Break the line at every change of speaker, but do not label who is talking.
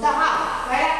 走到哈，来，